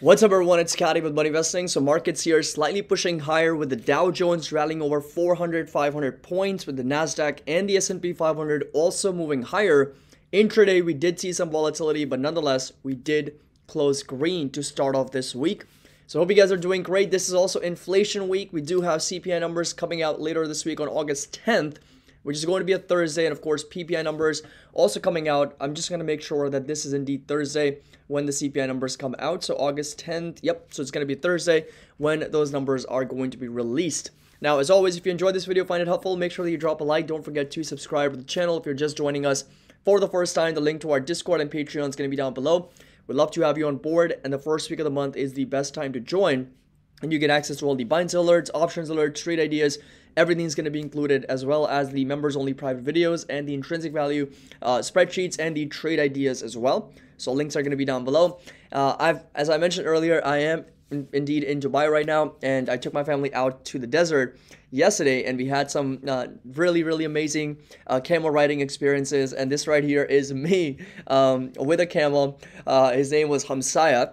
What's up everyone, it's Scotty with Moneyvesting. So markets here slightly pushing higher with the Dow Jones rallying over 400, 500 points with the Nasdaq and the S&P 500 also moving higher. Intraday we did see some volatility, but nonetheless we did close green to start off this week. So hope you guys are doing great. This is also inflation week. We do have CPI numbers coming out later this week on August 10th which is going to be a Thursday. And of course, PPI numbers also coming out. I'm just going to make sure that this is indeed Thursday when the CPI numbers come out. So August 10th. Yep. So it's going to be Thursday when those numbers are going to be released. Now, as always, if you enjoyed this video, find it helpful, make sure that you drop a like. Don't forget to subscribe to the channel if you're just joining us for the first time. The link to our Discord and Patreon is going to be down below. We'd love to have you on board, and the first week of the month is the best time to join. And you get access to all the binds alerts, options alerts, trade ideas, everything's going to be included as well as the members only private videos and the intrinsic value uh, spreadsheets and the trade ideas as well. So links are going to be down below. Uh, i've as i mentioned earlier i am in, indeed in dubai right now and i took my family out to the desert yesterday and we had some uh, really really amazing uh, camel riding experiences. And this right here is me um, with a camel. Uh, his name was hamsaya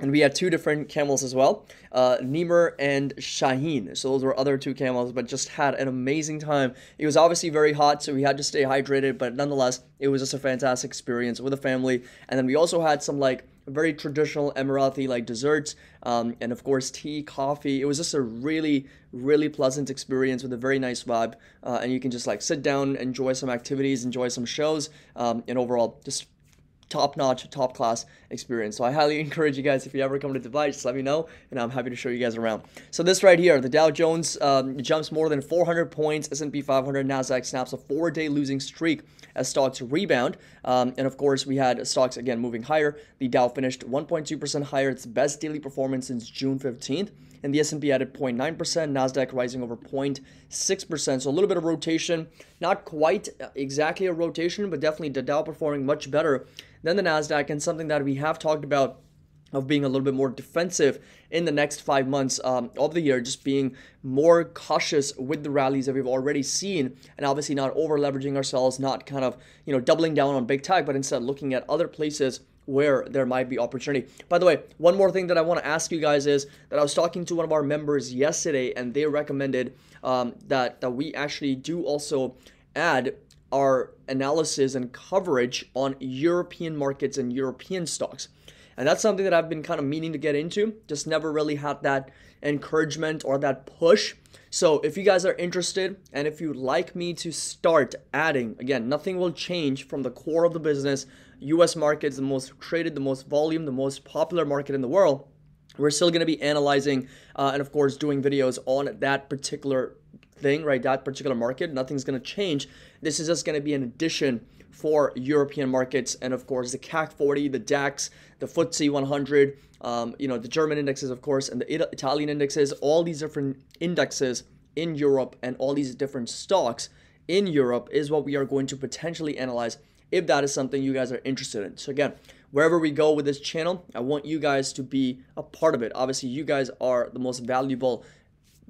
and we had two different camels as well, uh, Nimer and Shaheen. So those were other two camels, but just had an amazing time. It was obviously very hot, so we had to stay hydrated, but nonetheless, it was just a fantastic experience with the family. And then we also had some like very traditional Emirati like desserts, um, and of course tea, coffee. It was just a really, really pleasant experience with a very nice vibe. Uh, and you can just like sit down, enjoy some activities, enjoy some shows, um, and overall just top notch, top class experience. So I highly encourage you guys if you ever come to Dubai, just let me know, and I'm happy to show you guys around. So this right here, the Dow Jones um, jumps more than 400 points, S&P 500, Nasdaq snaps a four-day losing streak as stocks rebound, um, and of course we had stocks again moving higher. The Dow finished 1.2% higher, its best daily performance since June 15th and the S&P added 0.9%, Nasdaq rising over 0.6%. So a little bit of rotation, not quite exactly a rotation, but definitely the Dow performing much better than the Nasdaq, and something that we have talked about of being a little bit more defensive in the next five months um, of the year, just being more cautious with the rallies that we've already seen, and obviously not over leveraging ourselves, not kind of you know doubling down on big tech, but instead looking at other places where there might be opportunity. By the way, one more thing that I want to ask you guys is that I was talking to one of our members yesterday, and they recommended um, that that we actually do also add our analysis and coverage on European markets and European stocks. And that's something that I've been kind of meaning to get into, just never really had that encouragement or that push. So if you guys are interested and if you'd like me to start adding, again, nothing will change from the core of the business. US market is the most traded, the most volume, the most popular market in the world. We're still going to be analyzing uh, and, of course, doing videos on that particular thing, right? That particular market. Nothing's going to change. This is just going to be an addition for European markets, and of course the CAC 40, the DAX, the FTSE 100, um, you know the German indexes, of course, and the Italian indexes. All these different indexes in Europe and all these different stocks in Europe is what we are going to potentially analyze if that is something you guys are interested in. So again, wherever we go with this channel, I want you guys to be a part of it. Obviously, you guys are the most valuable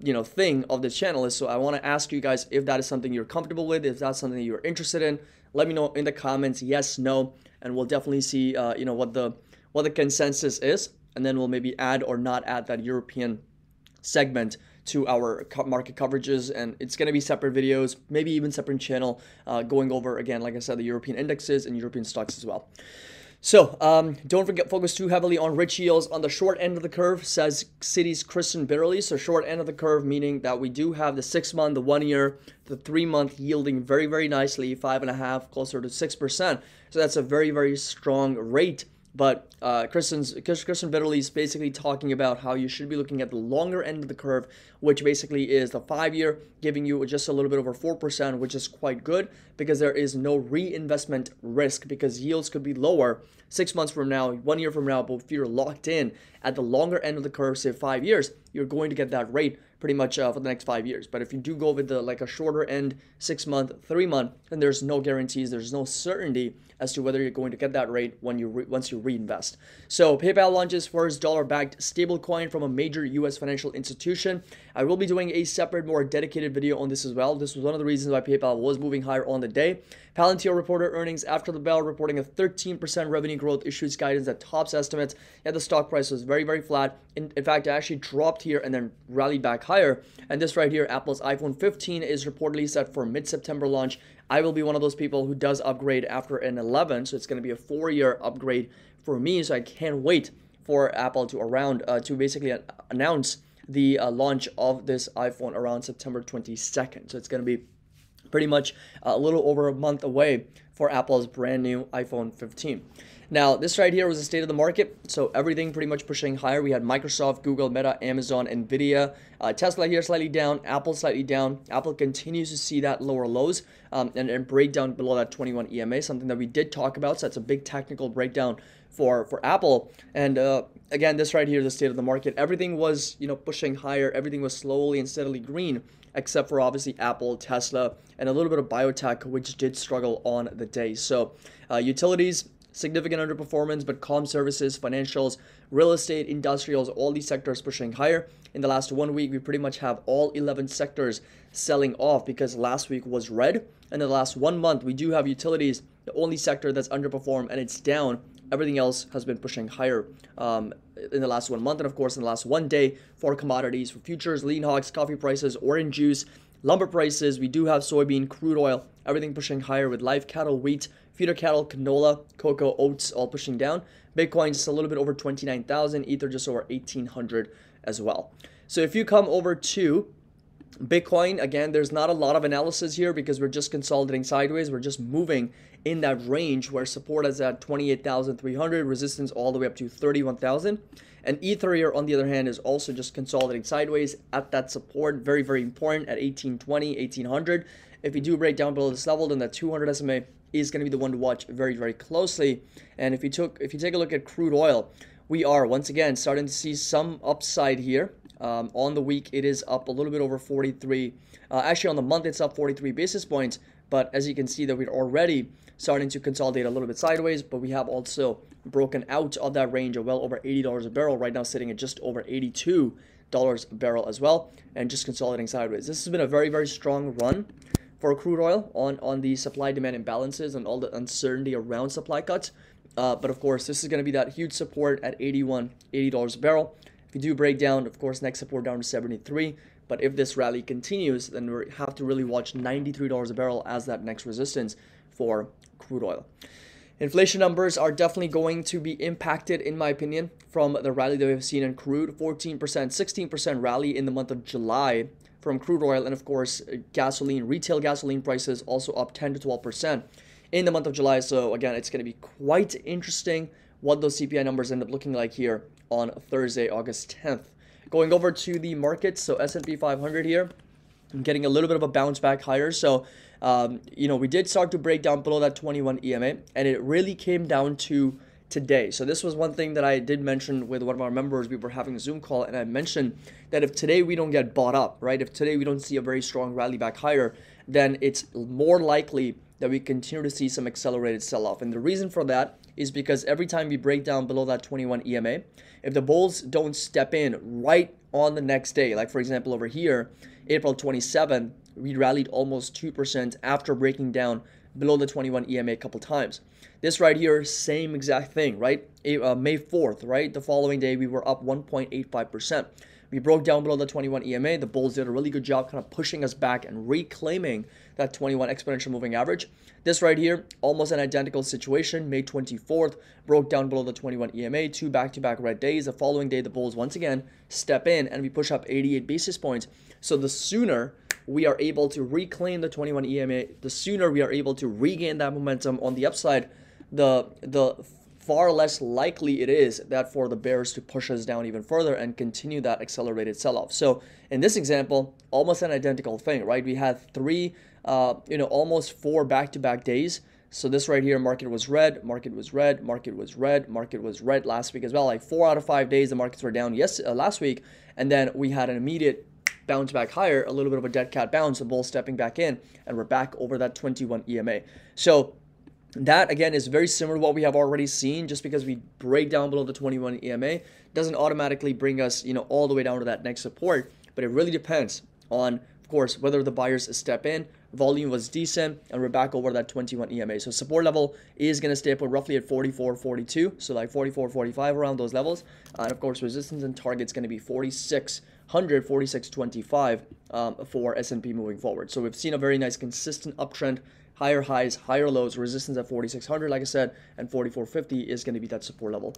you know thing of this channel is so I want to ask you guys if that is something you're comfortable with, if that's something you're interested in. Let me know in the comments, yes, no, and we'll definitely see uh, you know what the what the consensus is, and then we'll maybe add or not add that European segment to our market coverages and it's going to be separate videos maybe even separate channel uh, going over again like i said the european indexes and european stocks as well so um, don't forget focus too heavily on rich yields on the short end of the curve, says Citi's Kristen Bitterly. So short end of the curve meaning that we do have the six month, the one year, the three month yielding very very nicely, five and a half, closer to six percent. So that's a very very strong rate but uh, Kristen's, Kristen Bitterly is basically talking about how you should be looking at the longer end of the curve, which basically is the five year, giving you just a little bit over 4%, which is quite good because there is no reinvestment risk because yields could be lower six months from now, one year from now. But if you're locked in at the longer end of the curve, say five years, you're going to get that rate pretty much uh, for the next five years. But if you do go with the like a shorter end, six month, three month, then there's no guarantees, there's no certainty as to whether you're going to get that rate when you re- once you reinvest. So PayPal launches first dollar-backed stablecoin from a major U.S. financial institution. I will be doing a separate, more dedicated video on this as well. This was one of the reasons why PayPal was moving higher on the day. Palantir reported earnings after the bell, reporting a 13% revenue growth, issues guidance that tops estimates. Yeah, the stock price was very, very flat. In, in fact, it actually dropped here and then rallied back higher. And this right here, Apple's iPhone 15 is reportedly set for mid-September launch. I will be one of those people who does upgrade after an 11, so it's going to be a four-year upgrade for me. So I can't wait for Apple to around uh, to basically announce the uh, launch of this iPhone around September 22nd. So it's going to be pretty much a little over a month away for Apple's brand new iPhone 15. Now, this right here was the state of the market. So everything pretty much pushing higher. We had Microsoft, Google, Meta, Amazon, Nvidia, uh, Tesla here slightly down, Apple slightly down. Apple continues to see that lower lows um, and, and break down below that 21 EMA, something that we did talk about. So that's a big technical breakdown for for Apple. And uh, again, this right here, the state of the market. Everything was you know pushing higher. Everything was slowly and steadily green, except for obviously Apple, Tesla, and a little bit of biotech, which did struggle on the day. So uh, utilities significant underperformance, but com services, financials, real estate, industrials, all these sectors pushing higher. In the last one week, we pretty much have all 11 sectors selling off because last week was red. And in the last one month, we do have utilities, the only sector that's underperformed and it's down. Everything else has been pushing higher um, in the last one month. And of course, in the last one day for commodities, for futures, lean hogs, coffee prices, orange juice, lumber prices, we do have soybean, crude oil, everything pushing higher with live cattle, wheat, feeder cattle, canola, cocoa, oats all pushing down. Bitcoin just a little bit over 29,000, Ether just over 1,800 as well. So if you come over to Bitcoin, again, there's not a lot of analysis here because we're just consolidating sideways. We're just moving in that range where support is at 28,300, resistance all the way up to 31,000. And Ether here, on the other hand, is also just consolidating sideways at that support. Very, very important at 1820, 1800. If you do break down below this level, then that 200 SMA is going to be the one to watch very, very closely. And if you took, if you take a look at crude oil, we are once again starting to see some upside here. Um, on the week, it is up a little bit over 43. Uh, actually, on the month, it's up 43 basis points. But as you can see, that we're already starting to consolidate a little bit sideways. But we have also broken out of that range of well over $80 a barrel. Right now, sitting at just over 82 dollars a barrel as well, and just consolidating sideways. This has been a very, very strong run for crude oil on, on the supply demand imbalances and all the uncertainty around supply cuts. Uh, but of course, this is going to be that huge support at 81 $80 a barrel. If you do break down, of course, next support down to 73. But if this rally continues, then we have to really watch $93 a barrel as that next resistance for crude oil. Inflation numbers are definitely going to be impacted, in my opinion, from the rally that we've seen in crude 14%, 16% rally in the month of July from crude oil, and of course, gasoline, retail gasoline prices also up 10 to 12% in the month of July. So, again, it's going to be quite interesting what those CPI numbers end up looking like here on Thursday, August 10th. Going over to the markets, so S&P 500 here, I'm getting a little bit of a bounce back higher. So, um, you know, we did start to break down below that 21 EMA, and it really came down to today. So this was one thing that I did mention with one of our members. We were having a Zoom call, and I mentioned that if today we don't get bought up, right? If today we don't see a very strong rally back higher, then it's more likely that we continue to see some accelerated sell-off. And the reason for that is because every time we break down below that 21 EMA, if the bulls don't step in right on the next day, like for example over here, April 27, we rallied almost 2% after breaking down below the 21 EMA a couple times. This right here, same exact thing, right? Uh, May 4th, right? The following day, we were up 1.85%. We broke down below the 21 EMA. The bulls did a really good job kind of pushing us back and reclaiming that 21 exponential moving average. This right here, almost an identical situation. May 24th, broke down below the 21 EMA, two back-to-back red days. The following day, the bulls once again step in and we push up 88 basis points. So the sooner we are able to reclaim the 21 EMA, the sooner we are able to regain that momentum on the upside, the the far less likely it is that for the bears to push us down even further and continue that accelerated sell-off. So in this example, almost an identical thing, right? We had three, uh, you know, almost four back-to-back days. So this right here, market was red, market was red, market was red, market was red last week as well. Like four out of five days, the markets were down yes uh, last week, and then we had an immediate bounce back higher, a little bit of a dead cat bounce, the bull stepping back in, and we're back over that 21 EMA. So that again is very similar to what we have already seen. Just because we break down below the 21 EMA doesn't automatically bring us, you know, all the way down to that next support. But it really depends on, of course, whether the buyers step in. Volume was decent, and we're back over that 21 EMA. So support level is going to stay put roughly at 44, 42. So like 44, 45 around those levels. And of course, resistance and target's going to be 4600, 4625 um, for S&P moving forward. So we've seen a very nice consistent uptrend higher highs, higher lows, resistance at 4600, like I said, and 4450 is going to be that support level.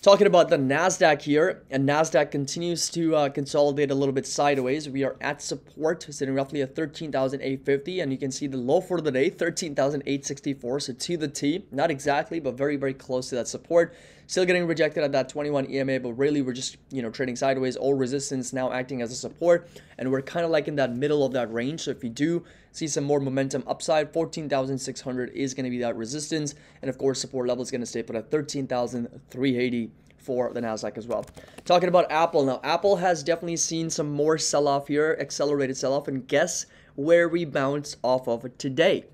Talking about the NASDAQ here, and NASDAQ continues to uh, consolidate a little bit sideways. We are at support, sitting roughly at 13,850, and you can see the low for the day, 13,864, so to the T. Not exactly, but very, very close to that support. Still getting rejected at that 21 EMA, but really we're just, you know, trading sideways. All resistance now acting as a support, and we're kind of like in that middle of that range. So if you do see some more momentum upside, 14,600 is going to be that resistance, and of course support level is going to stay put at 13,380 for the Nasdaq as well. Talking about Apple now, Apple has definitely seen some more sell-off here, accelerated sell-off, and guess where we bounce off of today?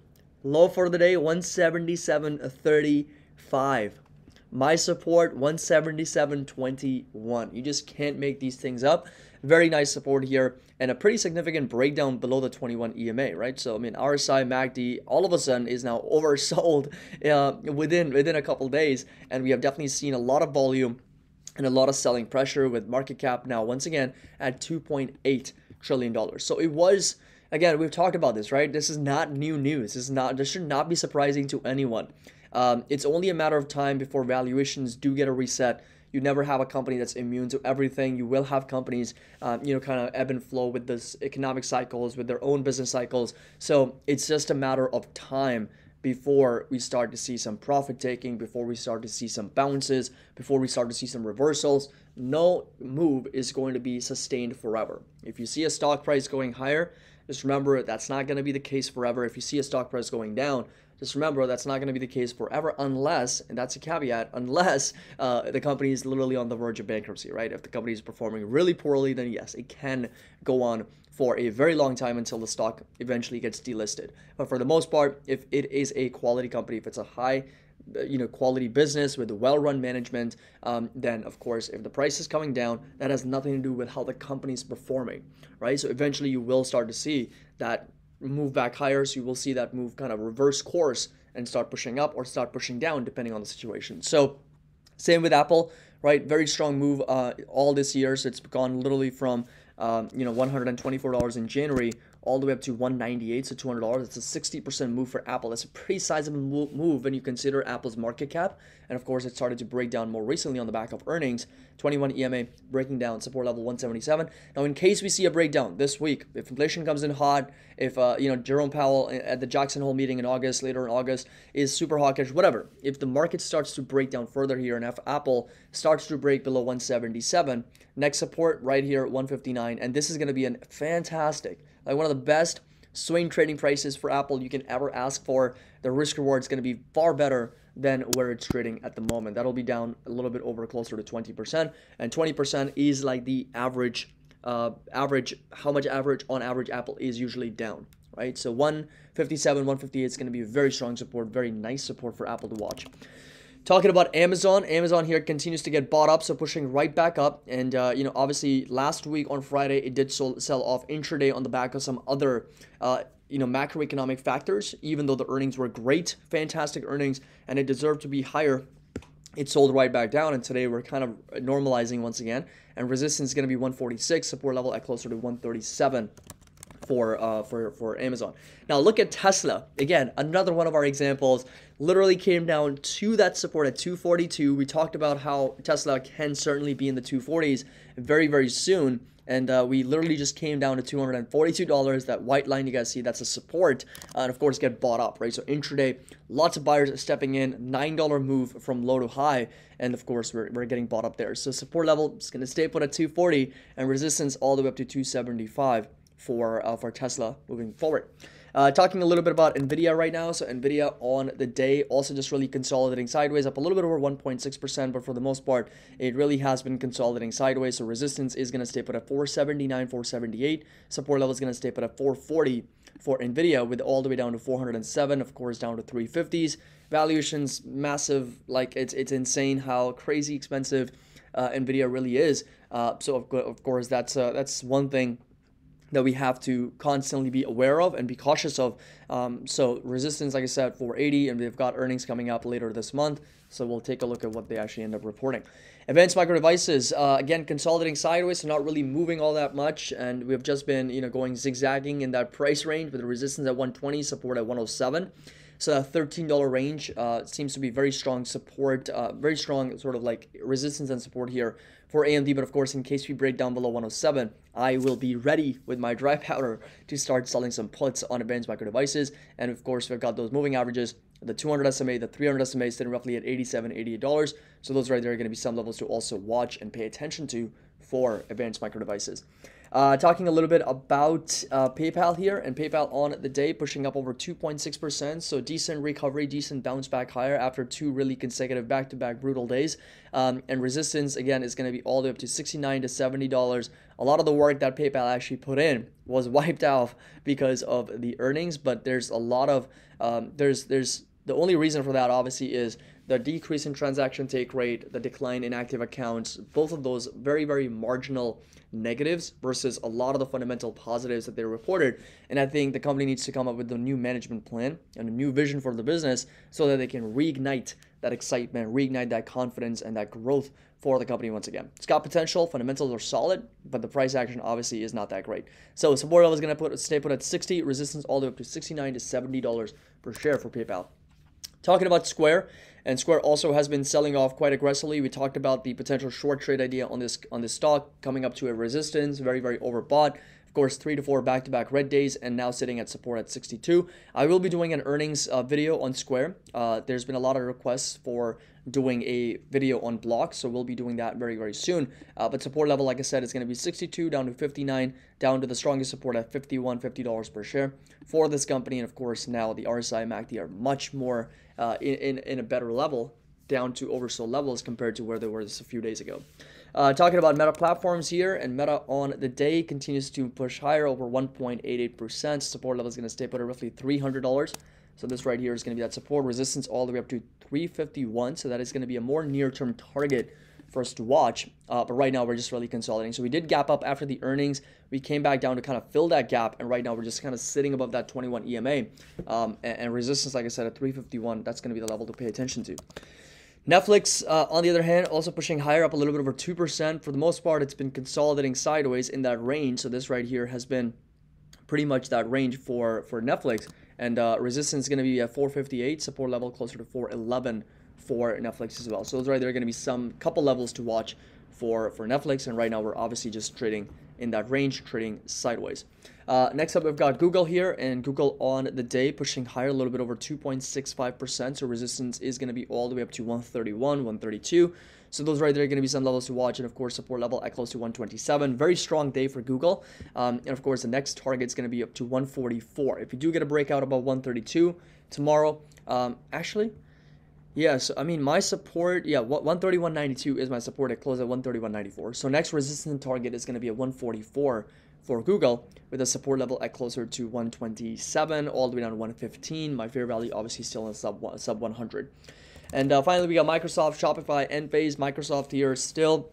Low for the day, 177.35. My support 177.21. You just can't make these things up. Very nice support here and a pretty significant breakdown below the 21 EMA, right? So I mean RSI MACD all of a sudden is now oversold uh, within within a couple days, and we have definitely seen a lot of volume and a lot of selling pressure with market cap now once again at 2.8 trillion dollars. So it was again we've talked about this, right? This is not new news. This is not this should not be surprising to anyone. Um, it's only a matter of time before valuations do get a reset. You never have a company that's immune to everything. You will have companies, um, you know, kind of ebb and flow with this economic cycles, with their own business cycles. So it's just a matter of time before we start to see some profit taking, before we start to see some bounces, before we start to see some reversals. No move is going to be sustained forever. If you see a stock price going higher, just remember that's not going to be the case forever. If you see a stock price going down, just remember that's not going to be the case forever unless, and that's a caveat, unless uh, the company is literally on the verge of bankruptcy, right? If the company is performing really poorly, then yes, it can go on for a very long time until the stock eventually gets delisted. But for the most part, if it is a quality company, if it's a high you know quality business with well-run management um, then of course if the price is coming down that has nothing to do with how the company is performing right so eventually you will start to see that move back higher. So you will see that move kind of reverse course and start pushing up or start pushing down depending on the situation. So same with Apple, right? Very strong move uh, all this year. So it's gone literally from um, you know $124 in January all the way up to 198 so $200 it's a 60% move for apple. That's a pretty sizable move when you consider apple's market cap. And of course it started to break down more recently on the back of earnings. 21 ema breaking down support level 177 now in case we see a breakdown this week if inflation comes in hot if uh, you know jerome powell at the jackson hole meeting in august later in august is super hawkish whatever. If the market starts to break down further here and if apple starts to break below 177 next support right here 159 and this is going to be a fantastic like one of the best swing trading prices for Apple you can ever ask for. The risk reward is going to be far better than where it's trading at the moment. That'll be down a little bit over closer to 20%. And 20% is like the average, uh, average, how much average on average Apple is usually down, right? So 157, 158 is going to be very strong support, very nice support for Apple to watch. Talking about Amazon, Amazon here continues to get bought up, so pushing right back up. And, uh, you know, obviously last week on Friday, it did sell off intraday on the back of some other, uh, you know, macroeconomic factors. Even though the earnings were great, fantastic earnings, and it deserved to be higher, it sold right back down. And today we're kind of normalizing once again. And resistance is going to be 146, support level at closer to 137 for uh, for for Amazon. Now look at Tesla again, another one of our examples. Literally came down to that support at 242. We talked about how Tesla can certainly be in the 240s very very soon. And uh, we literally just came down to $242. That white line you guys see, that's a support. Uh, and of course, get bought up, right? So intraday, lots of buyers stepping in, $9 move from low to high. And of course, we're, we're getting bought up there. So support level is going to stay put at 240 and resistance all the way up to 275 for uh, for Tesla moving forward. Uh, talking a little bit about Nvidia right now. So Nvidia on the day also just really consolidating sideways, up a little bit over 1.6%, but for the most part, it really has been consolidating sideways. So resistance is going to stay put at 479, 478. Support level is going to stay put at 440 for Nvidia, with all the way down to 407, of course, down to 350s. Valuations massive, like it's it's insane how crazy expensive uh, Nvidia really is. Uh, so of, of course that's uh, that's one thing that we have to constantly be aware of and be cautious of. Um, so resistance, like I said, 480, and we've got earnings coming up later this month. So we'll take a look at what they actually end up reporting. Advanced Micro Devices, uh, again, consolidating sideways, not really moving all that much. And we've just been, you know, going zigzagging in that price range with resistance at 120, support at 107. So that $13 range uh, seems to be very strong support, uh, very strong sort of like resistance and support here for AMD. But of course, in case we break down below 107, I will be ready with my dry powder to start selling some puts on advanced micro devices. And of course, we've got those moving averages. The 200 SMA, the 300 SMA sitting roughly at $87, $88. So those right there are going to be some levels to also watch and pay attention to for advanced micro devices. Uh, talking a little bit about uh, PayPal here, and PayPal on the day pushing up over 2.6%. So decent recovery, decent bounce back higher after two really consecutive back to back brutal days. Um, and resistance, again, is going to be all the way up to 69 to $70. A lot of the work that PayPal actually put in was wiped out because of the earnings, but there's a lot of, um, there's, there's, the only reason for that obviously is the decrease in transaction take rate, the decline in active accounts, both of those very, very marginal negatives versus a lot of the fundamental positives that they reported. And I think the company needs to come up with a new management plan and a new vision for the business so that they can reignite that excitement, reignite that confidence and that growth for the company once again. It's got potential, fundamentals are solid, but the price action obviously is not that great. So support level is going to put stay put at 60, resistance all the way up to 69 to 70 dollars per share for PayPal. Talking about Square, and Square also has been selling off quite aggressively. We talked about the potential short trade idea on this on this stock coming up to a resistance, very very overbought. Of course, three to four back-to-back red days, and now sitting at support at 62. I will be doing an earnings uh, video on Square. Uh, there's been a lot of requests for doing a video on block so we'll be doing that very very soon. Uh, but support level, like I said, is going to be 62 down to 59, down to the strongest support at 51, 50 dollars per share for this company, and of course now the RSI MACD are much more uh, in, in, in a better level down to oversold levels compared to where they were just a few days ago. Uh, talking about Meta platforms here, and Meta on the day continues to push higher over 1.88%. Support level is going to stay put at roughly $300. So this right here is going to be that support resistance all the way up to 351. So that is going to be a more near-term target for us to watch. Uh, but right now, we're just really consolidating. So we did gap up after the earnings. We came back down to kind of fill that gap. And right now, we're just kind of sitting above that 21 EMA. Um, and, and, resistance, like I said, at 351, that's going to be the level to pay attention to. Netflix, uh, on the other hand, also pushing higher up a little bit over 2%. For the most part, it's been consolidating sideways in that range. So this right here has been pretty much that range for, for Netflix. And uh, resistance is going to be at 458, support level closer to 411 for Netflix as well. So those right there are going to be some couple levels to watch for, for Netflix. And right now we're obviously just trading in that range, trading sideways. Uh, next up, we've got Google here, and Google on the day pushing higher a little bit over 2.65%. So resistance is going to be all the way up to 131, 132. So those right there are going to be some levels to watch, and of course support level at close to 127. Very strong day for Google, um, and of course the next target is going to be up to 144. If you do get a breakout above 132 tomorrow, um, actually. Yes, I mean my support, yeah, 131.92 is my support. It closed at 131.94. So next resistance target is going to be at 144 for Google with a support level at closer to 127 all the way down to 115. My fair value obviously still in sub sub 100. And uh, finally, we got Microsoft, Shopify, Enphase. Microsoft here still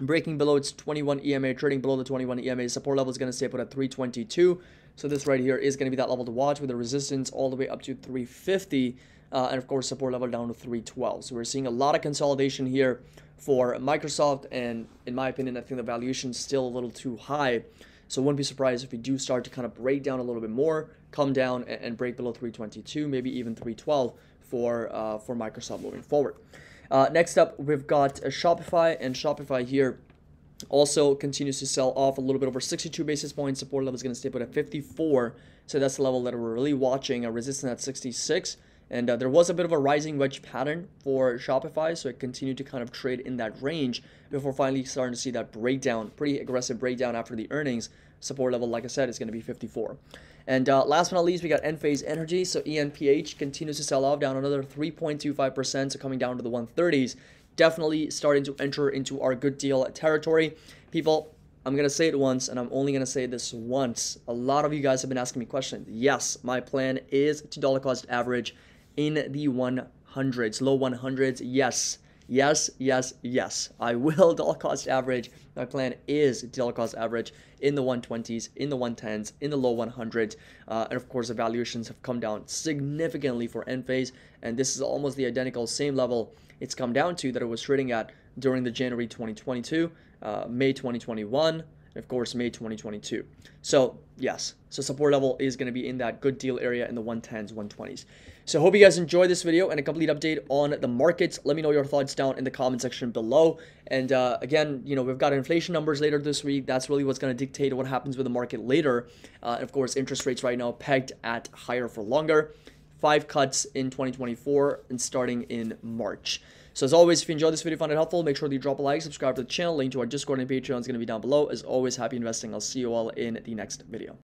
breaking below its 21 EMA, trading below the 21 EMA. Support level is going to stay put at 322. So this right here is going to be that level to watch with a resistance all the way up to 350 uh, and of course support level down to 312. So we're seeing a lot of consolidation here for Microsoft, and in my opinion, I think the valuation is still a little too high. So wouldn't be surprised if we do start to kind of break down a little bit more, come down and, break below 322, maybe even 312 for uh, for Microsoft moving forward. Uh, next up, we've got Shopify, and Shopify here also continues to sell off a little bit over 62 basis points. Support level is going to stay put at 54, so that's the level that we're really watching. A resistance at 66. And uh, there was a bit of a rising wedge pattern for Shopify, so it continued to kind of trade in that range before finally starting to see that breakdown, pretty aggressive breakdown after the earnings. Support level, like I said, is going to be 54. And uh, last but not least, we got Enphase Energy. So ENPH continues to sell off down another 3.25%, so coming down to the 130s. Definitely starting to enter into our good deal territory. People, I'm going to say it once, and I'm only going to say this once. A lot of you guys have been asking me questions. Yes, my plan is to dollar cost average in the 100s, low 100s. Yes, yes, yes, yes. I will dollar cost average. My plan is dollar cost average in the 120s, in the 110s, in the low 100s. Uh, and of course, the valuations have come down significantly for Enphase. And this is almost the identical same level it's come down to that it was trading at during the January 2022 uh, May 2021, and of course May 2022. So yes, so support level is going to be in that good deal area in the 110s, 120s. So hope you guys enjoyed this video and a complete update on the markets. Let me know your thoughts down in the comment section below. And uh, again, you know, we've got inflation numbers later this week. That's really what's going to dictate what happens with the market later. Uh, of course, interest rates right now pegged at higher for longer. Five cuts in 2024 and starting in March. So as always, if you enjoyed this video, found it helpful, make sure that you drop a like, subscribe to the channel. Link to our Discord and Patreon is going to be down below. As always, happy investing. I'll see you all in the next video.